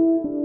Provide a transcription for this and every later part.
Thank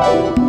Bye.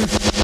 Peace.